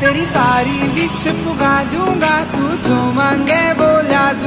तेरी सारी विश पुगा दूँगा तू जो मांगे बोला दूँगा।